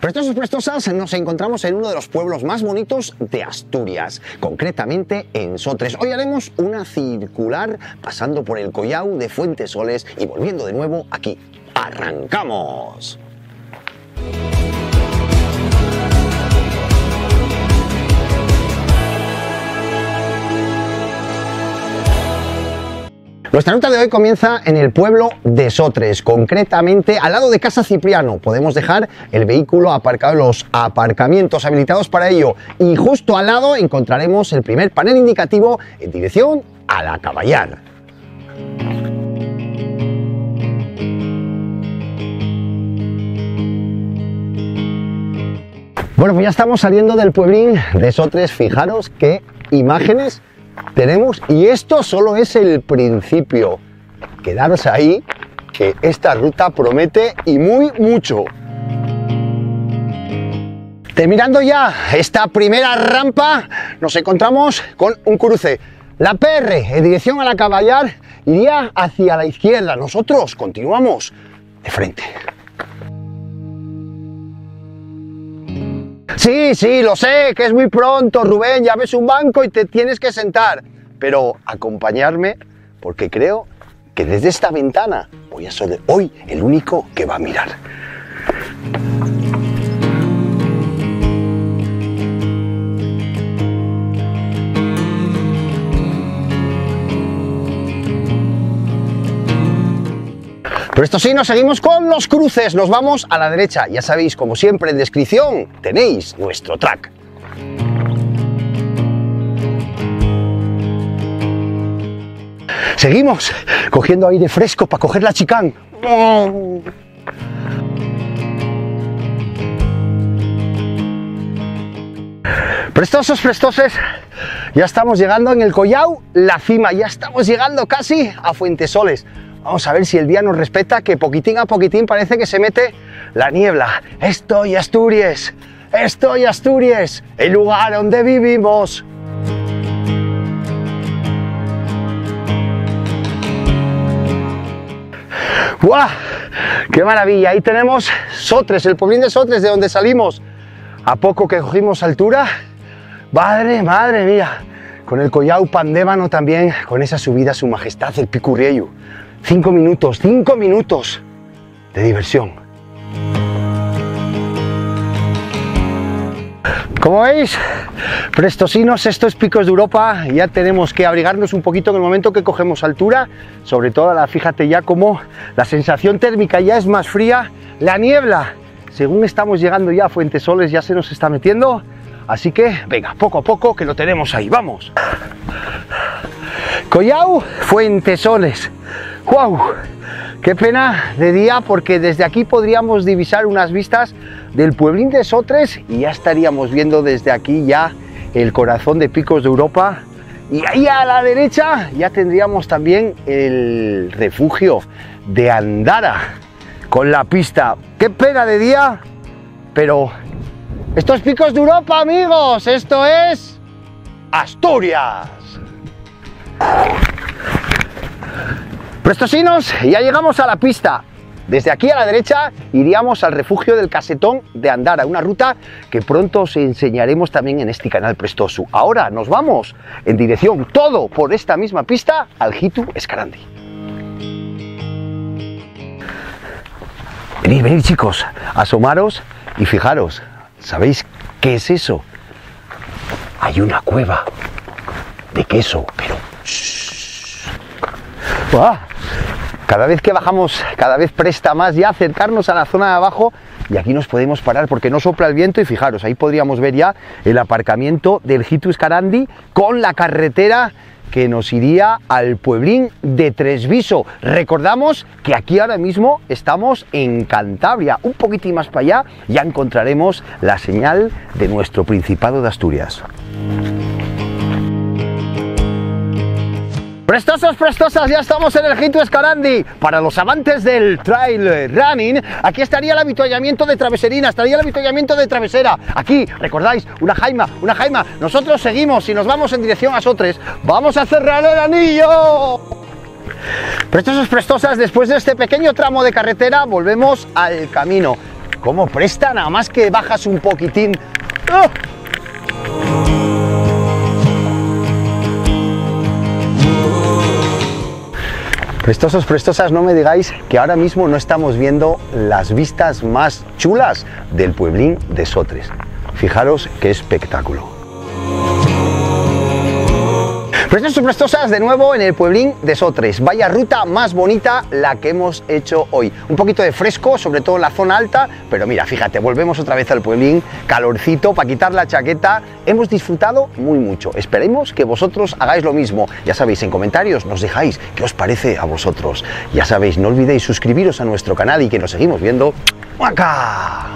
Prestosos, prestosas, nos encontramos en uno de los pueblos más bonitos de Asturias, concretamente en Sotres. Hoy haremos una circular pasando por el Collao de Fuentesoles y volviendo de nuevo aquí. ¡Arrancamos! Nuestra ruta de hoy comienza en el pueblo de Sotres, concretamente al lado de Casa Cipriano. Podemos dejar el vehículo aparcado en los aparcamientos habilitados para ello y justo al lado encontraremos el primer panel indicativo en dirección a la Caballar. Bueno, pues ya estamos saliendo del pueblín de Sotres. Fijaros qué imágenes tenemos y esto solo es el principio. Quedaros ahí que esta ruta promete y muy mucho. Terminando ya esta primera rampa, nos encontramos con un cruce. La PR en dirección a la Caballar iría hacia la izquierda. Nosotros continuamos de frente. Sí, sí, lo sé, que es muy pronto, Rubén, ya ves un banco y te tienes que sentar. Pero acompañarme, porque creo que desde esta ventana voy a ser hoy el único que va a mirar. Pero esto sí, nos seguimos con los cruces. Nos vamos a la derecha. Ya sabéis, como siempre en descripción, tenéis nuestro track. Seguimos cogiendo aire fresco para coger la chicán. Prestosos, prestoses, ya estamos llegando en el Collao, la cima, ya estamos llegando casi a Fuentesoles. Vamos a ver si el día nos respeta, que poquitín a poquitín parece que se mete la niebla. Estoy Asturias, estoy Asturias, el lugar donde vivimos. ¡Guau! ¡Qué maravilla! Ahí tenemos Sotres, el pueblín de Sotres, de donde salimos. A poco que cogimos altura, madre, madre mía, con el Collao Pandémano también, con esa subida su majestad, el Picurriello. Cinco minutos, cinco minutos de diversión. Como veis, prestosinos, estos picos de Europa, ya tenemos que abrigarnos un poquito en el momento que cogemos altura, sobre todo, la, fíjate ya como la sensación térmica ya es más fría, la niebla, según estamos llegando ya a Fuentesoles, ya se nos está metiendo, así que venga, poco a poco que lo tenemos ahí, vamos. Collao, Fuentesoles, ¡Wow! Qué pena de día porque desde aquí podríamos divisar unas vistas del pueblín de Sotres y ya estaríamos viendo desde aquí ya el corazón de Picos de Europa y ahí a la derecha ya tendríamos también el refugio de Andara con la pista. Qué pena de día, pero estos Picos de Europa amigos, esto es Asturias. Prestosinos, ya llegamos a la pista. Desde aquí a la derecha iríamos al refugio del Casetón de Andara, una ruta que pronto os enseñaremos también en este canal Prestoso. Ahora nos vamos en dirección todo por esta misma pista al Hitu Escarandi. Venid, venid chicos, asomaros y fijaros, ¿sabéis qué es eso? Hay una cueva de queso, pero... Cada vez que bajamos, cada vez presta más ya acercarnos a la zona de abajo y aquí nos podemos parar porque no sopla el viento y fijaros, ahí podríamos ver ya el aparcamiento del Hitu Escarandi con la carretera que nos iría al pueblín de Tresviso. Recordamos que aquí ahora mismo estamos en Cantabria, un poquitín más para allá ya encontraremos la señal de nuestro Principado de Asturias. Prestosos, prestosas, ya estamos en el Hitu Escarandi. Para los amantes del trail running, aquí estaría el avituallamiento de Traveserina, estaría el avituallamiento de Travesera. Aquí, recordáis, una jaima, una jaima. Nosotros seguimos y nos vamos en dirección a Sotres. ¡Vamos a cerrar el anillo! Prestosos, prestosas, después de este pequeño tramo de carretera, volvemos al camino. ¿Cómo presta? Nada más que bajas un poquitín. ¡Oh! Prestosos, prestosas, no me digáis que ahora mismo no estamos viendo las vistas más chulas del pueblín de Sotres. Fijaros qué espectáculo. Prestosos, prestosas, de nuevo en el pueblín de Sotres. Vaya ruta más bonita la que hemos hecho hoy. Un poquito de fresco, sobre todo en la zona alta, pero mira, fíjate, volvemos otra vez al pueblín, calorcito, para quitar la chaqueta. Hemos disfrutado muy mucho. Esperemos que vosotros hagáis lo mismo. Ya sabéis, en comentarios nos dejáis qué os parece a vosotros. Ya sabéis, no olvidéis suscribiros a nuestro canal y que nos seguimos viendo. ¡Acá!